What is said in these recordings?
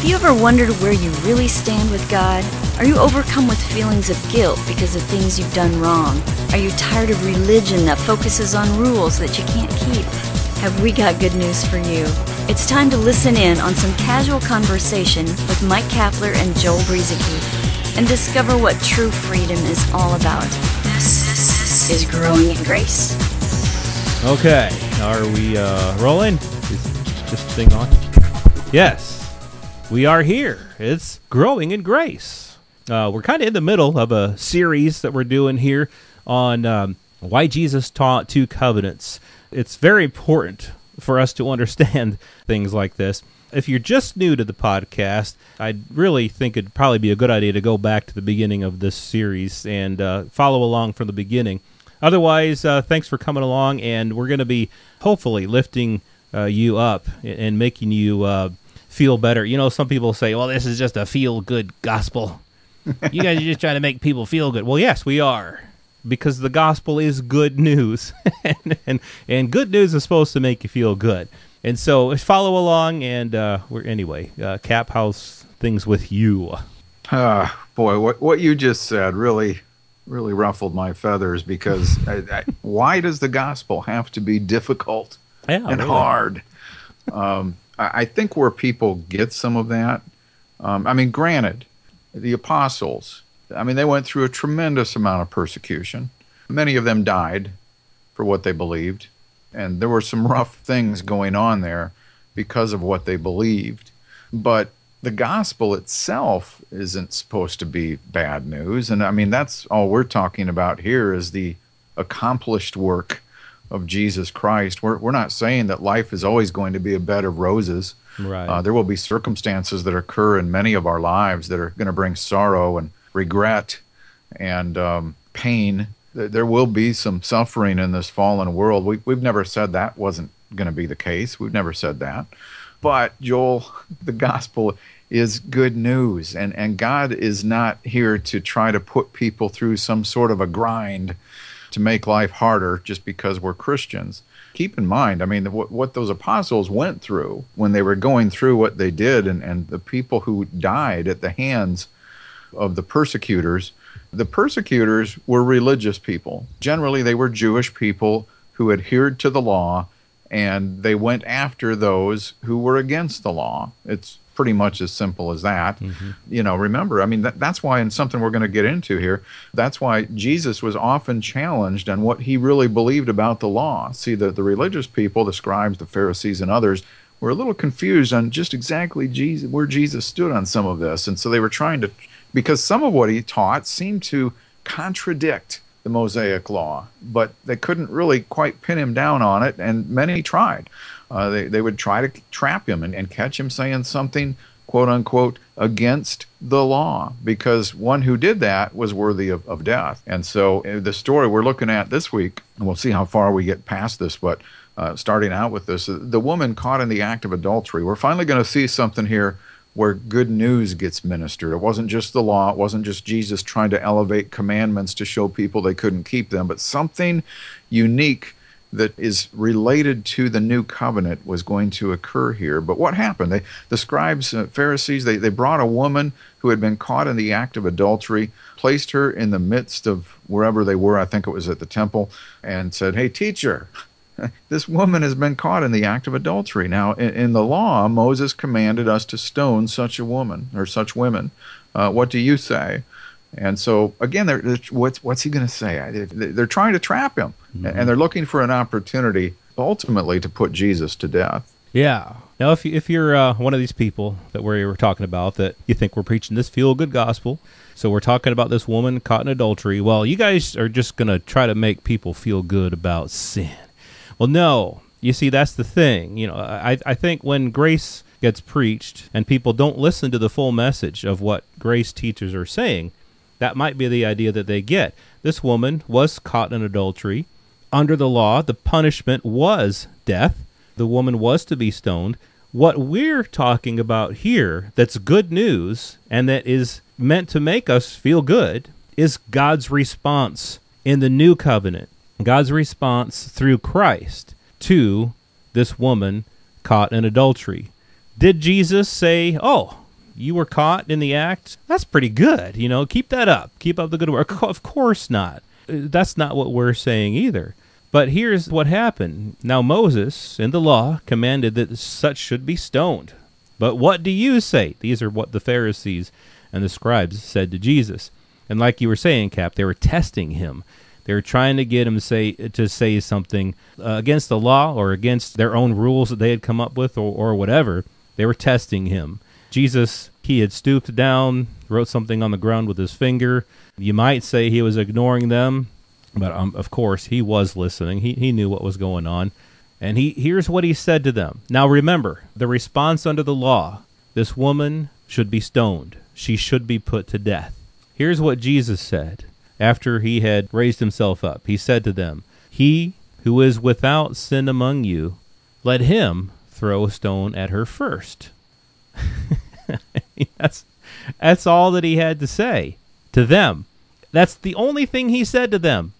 Have you ever wondered where you really stand with God? Are you overcome with feelings of guilt because of things you've done wrong? Are you tired of religion that focuses on rules that you can't keep? Have we got good news for you? It's time to listen in on some casual conversation with Mike Kapler and Joel Brueseke and discover what true freedom is all about. This is Growing in Grace. Okay, are we uh, rolling? Is this thing on? Yes, we are here. It's growing in grace. Uh, we're kind of in the middle of a series that we're doing here on um, why Jesus taught two covenants. It's very important for us to understand things like this. If you're just new to the podcast, I really think it'd probably be a good idea to go back to the beginning of this series and uh, follow along from the beginning. Otherwise, uh, thanks for coming along, and we're going to be hopefully lifting uh, you up and making you uh, feel better. You know, some people say, well, this is just a feel good gospel. you guys are just trying to make people feel good. Well, yes, we are. Because the gospel is good news. and, and, and good news is supposed to make you feel good. And so follow along. And uh, we're anyway, uh, Cap, how's things with you? Ah, boy, what what you just said really, really ruffled my feathers. Because I, I, why does the gospel have to be difficult Yeah, and really. hard? Um, I, think where people get some of that. Um, I mean, granted, the apostles. I mean, they went through a tremendous amount of persecution. Many of them died for what they believed, and there were some rough things going on there because of what they believed. But the gospel itself isn't supposed to be bad news. And I mean, that's all we're talking about here is the accomplished work of Jesus Christ. We're, we're not saying that life is always going to be a bed of roses. Right. Uh, there will be circumstances that occur in many of our lives that are going to bring sorrow and regret and um, pain. There will be some suffering in this fallen world. We, we've never said that wasn't going to be the case. We've never said that. But, Joel, the gospel is good news. And, and God is not here to try to put people through some sort of a grind to make life harder just because we're Christians. Keep in mind, I mean, what, what those apostles went through when they were going through what they did, and, and the people who died at the hands of the persecutors, the persecutors were religious people. Generally, they were Jewish people who adhered to the law, and they went after those who were against the law. It's pretty much as simple as that. Mm-hmm. You know, remember, I mean, that, that's why, in something we're going to get into here, that's why Jesus was often challenged on what he really believed about the law. See, the, the religious people, the scribes, the Pharisees, and others, were a little confused on just exactly Jesus, where Jesus stood on some of this. And so they were trying to, because some of what he taught seemed to contradict the Mosaic law, but they couldn't really quite pin him down on it, and many tried. Uh, they, they would try to trap him and, and catch him saying something, quote unquote, against the law, because one who did that was worthy of, of death. And so uh, the story we're looking at this week, and we'll see how far we get past this, but uh, starting out with this, the woman caught in the act of adultery. We're finally going to see something here where good news gets ministered. It wasn't just the law, it wasn't just Jesus trying to elevate commandments to show people they couldn't keep them, but something unique that is related to the new covenant was going to occur here. But what happened? They, the scribes, uh, Pharisees, they, they brought a woman who had been caught in the act of adultery, placed her in the midst of wherever they were, I think it was at the temple, and said, Hey, teacher, this woman has been caught in the act of adultery. Now, in, in the law, Moses commanded us to stone such a woman or such women. Uh, what do you say? And so, again, they're, they're- what's what's he going to say? They- They're trying to trap him, and they're looking for an opportunity, ultimately, to put Jesus to death. Yeah. Now, if you, if you're uh, one of these people that we were talking about that you think we're preaching this feel good gospel, so we're talking about this woman caught in adultery. Well, you guys are just going to try to make people feel good about sin. Well, no. You see, that's the thing. You know, I I think when grace gets preached and people don't listen to the full message of what grace teachers are saying, that might be the idea that they get. This woman was caught in adultery. Under the law, the punishment was death. The woman was to be stoned. What we're talking about here, that's good news and that is meant to make us feel good, is God's response in the new covenant. God's response through Christ to this woman caught in adultery. Did Jesus say, Oh, you were caught in the act. That's pretty good. You know, keep that up. Keep up the good work. Of course not. Uh, that's not what we're saying either. But here's what happened. Now Moses in the law commanded that such should be stoned. But what do you say? These are what the Pharisees and the scribes said to Jesus. And like you were saying, Cap, they were testing him. They were trying to get him say to say something uh, against the law or against their own rules that they had come up with or, or whatever. They were testing him. Jesus, he had stooped down, wrote something on the ground with his finger. You might say he was ignoring them, but um, of course he was listening. He, he knew what was going on. And he here's what he said to them. Now remember, the response under the law this woman should be stoned, she should be put to death. Here's what Jesus said after he had raised himself up. He said to them, He who is without sin among you, let him throw a stone at her first. that's that's all that he had to say to them. That's the only thing he said to them.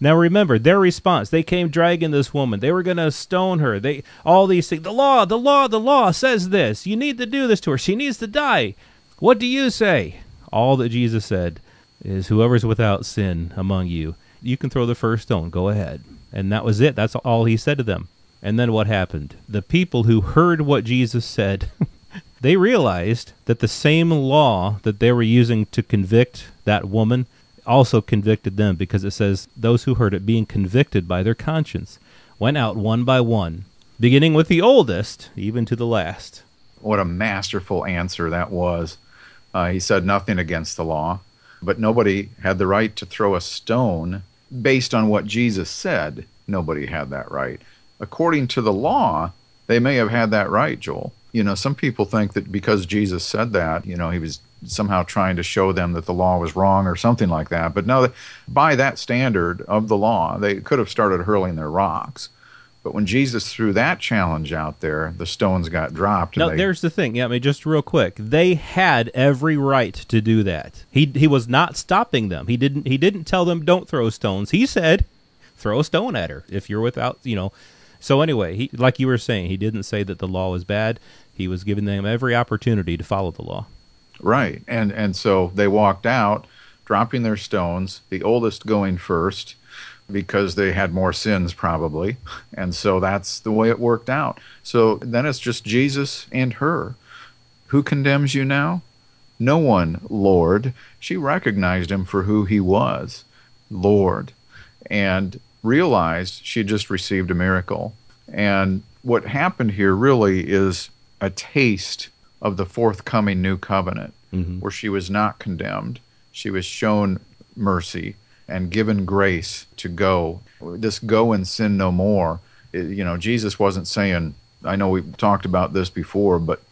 Now remember their response. They came dragging this woman. They were going to stone her. They all these things. The law, the law, the law says this. You need to do this to her. She needs to die. What do you say? All that Jesus said is whoever's without sin among you, you can throw the first stone. Go ahead. And that was it. That's all he said to them. And then what happened? The people who heard what Jesus said, they realized that the same law that they were using to convict that woman also convicted them because it says those who heard it being convicted by their conscience went out one by one, beginning with the oldest, even to the last. What a masterful answer that was. Uh, he said nothing against the law, but nobody had the right to throw a stone based on what Jesus said. Nobody had that right. According to the law, they may have had that right, Joel. You know, some people think that because Jesus said that, you know, he was somehow trying to show them that the law was wrong or something like that. But no, by that standard of the law, they could have started hurling their rocks. But when Jesus threw that challenge out there, the stones got dropped. No, they, there's the thing. Yeah, I mean, just real quick, they had every right to do that. He he was not stopping them. He didn't he didn't tell them don't throw stones. He said, throw a stone at her if you're without you know. So anyway, he like you were saying, he didn't say that the law was bad. He was giving them every opportunity to follow the law. Right, and and so they walked out, dropping their stones. The oldest going first because they had more sins probably and so that's the way it worked out so then it's just jesus and her who condemns you now no one lord she recognized him for who he was lord and realized she just received a miracle and what happened here really is a taste of the forthcoming new covenant mm-hmm. where she was not condemned she was shown mercy and given grace to go. This go and sin no more. You know, Jesus wasn't saying, I know we've talked about this before, but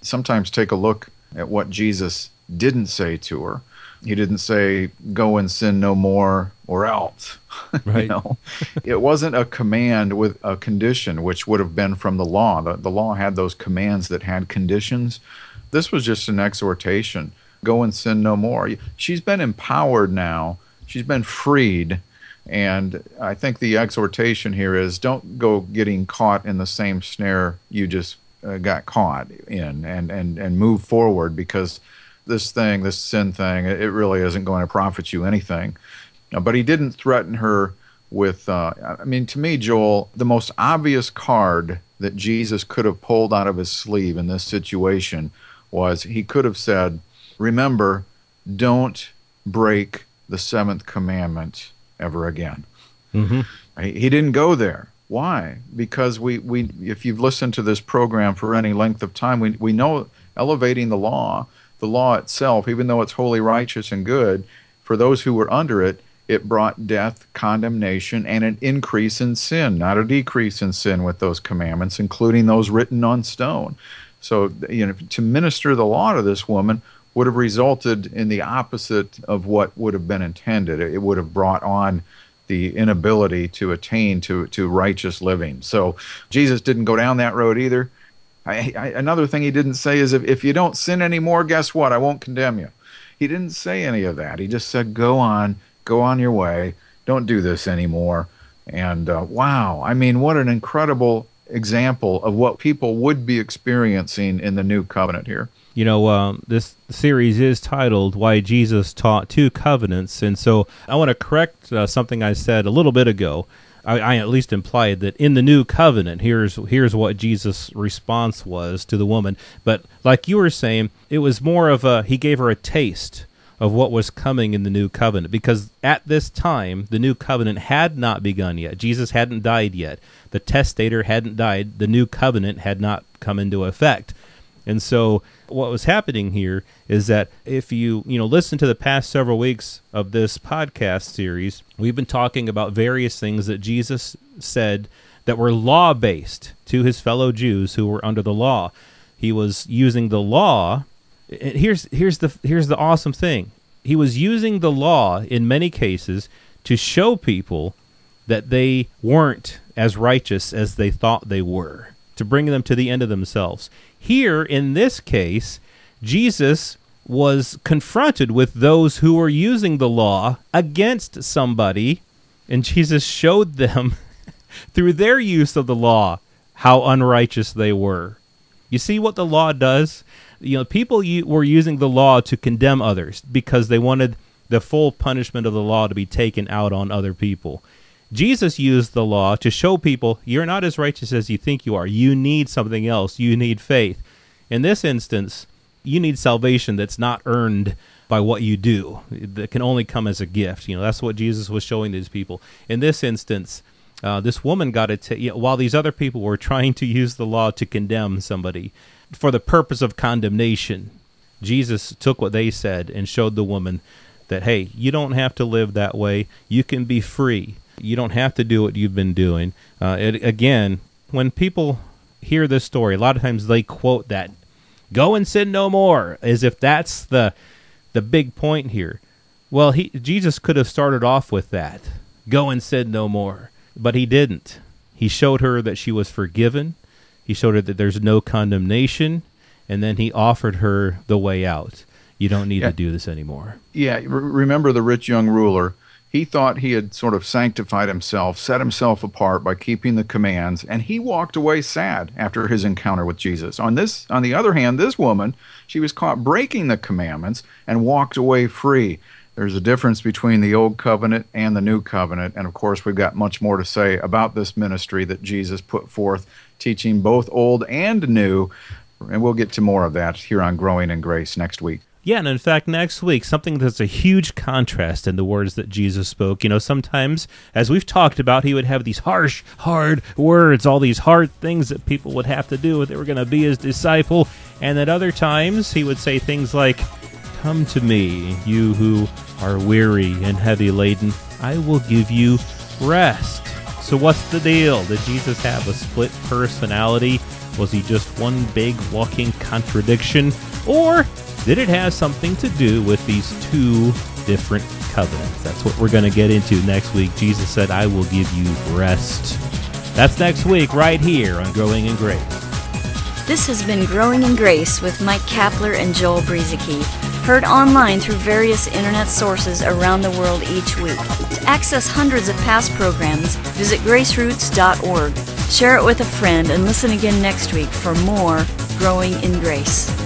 sometimes take a look at what Jesus didn't say to her. He didn't say, go and sin no more or else. Right. you know, it wasn't a command with a condition, which would have been from the law. The, the law had those commands that had conditions. This was just an exhortation go and sin no more. She's been empowered now she's been freed. And I think the exhortation here is don't go getting caught in the same snare you just uh, got caught in and, and, and move forward because this thing, this sin thing, it really isn't going to profit you anything. But he didn't threaten her with, uh, I mean, to me, Joel, the most obvious card that Jesus could have pulled out of his sleeve in this situation was he could have said, Remember, don't break the seventh commandment ever again. Mm-hmm. He didn't go there. Why? Because we, we if you've listened to this program for any length of time, we, we know elevating the law, the law itself, even though it's holy, righteous, and good, for those who were under it, it brought death, condemnation, and an increase in sin, not a decrease in sin with those commandments, including those written on stone. So, you know, to minister the law to this woman would have resulted in the opposite of what would have been intended. It would have brought on the inability to attain to, to righteous living. So Jesus didn't go down that road either. I, I, another thing he didn't say is if, if you don't sin anymore, guess what? I won't condemn you. He didn't say any of that. He just said, go on, go on your way. Don't do this anymore. And uh, wow, I mean, what an incredible example of what people would be experiencing in the new covenant here. you know, um, this series is titled "Why Jesus Taught Two Covenants," and so I want to correct uh, something I said a little bit ago. I, I, at least implied that in the new covenant, here's here's what Jesus' response was to the woman. But like you were saying, it was more of a he gave her a taste of what was coming in the new covenant because at this time the new covenant had not begun yet. Jesus hadn't died yet. The testator hadn't died. The new covenant had not come into effect. And so what was happening here is that if you, you know, listen to the past several weeks of this podcast series, we've been talking about various things that Jesus said that were law based to his fellow Jews who were under the law. He was using the law here's here's the here's the awesome thing. He was using the law in many cases to show people that they weren't as righteous as they thought they were, to bring them to the end of themselves. Here in this case, Jesus was confronted with those who were using the law against somebody, and Jesus showed them through their use of the law how unrighteous they were. You see what the law does? you know, people were using the law to condemn others because they wanted the full punishment of the law to be taken out on other people. Jesus used the law to show people you're not as righteous as you think you are. You need something else. You need faith. In this instance, you need salvation that's not earned by what you do. That can only come as a gift. You know, that's what Jesus was showing these people. In this instance, uh, this woman got it t- while these other people were trying to use the law to condemn somebody for the purpose of condemnation. Jesus took what they said and showed the woman that, hey, you don't have to live that way. You can be free. You don't have to do what you've been doing. Uh, it, again, when people hear this story, a lot of times they quote that, go and sin no more, as if that's the, the big point here. Well, he, Jesus could have started off with that go and sin no more, but he didn't. He showed her that she was forgiven he showed her that there's no condemnation, and then he offered her the way out. You don't need yeah. to do this anymore. Yeah, remember the rich young ruler. He thought he had sort of sanctified himself, set himself apart by keeping the commands, and he walked away sad after his encounter with Jesus. On this on the other hand, this woman, she was caught breaking the commandments and walked away free. There's a difference between the old covenant and the new covenant. And of course, we've got much more to say about this ministry that Jesus put forth, teaching both old and new. And we'll get to more of that here on Growing in Grace next week. Yeah, and in fact, next week, something that's a huge contrast in the words that Jesus spoke. You know, sometimes, as we've talked about, he would have these harsh, hard words, all these hard things that people would have to do if they were going to be his disciple. And at other times, he would say things like, Come to me, you who are weary and heavy laden, I will give you rest. So, what's the deal? Did Jesus have a split personality? Was he just one big walking contradiction? Or did it have something to do with these two different covenants? That's what we're going to get into next week. Jesus said, I will give you rest. That's next week, right here on Growing in Grace. This has been Growing in Grace with Mike Kapler and Joel Brueseke heard online through various internet sources around the world each week. To access hundreds of past programs, visit graceroots.org. Share it with a friend and listen again next week for more Growing in Grace.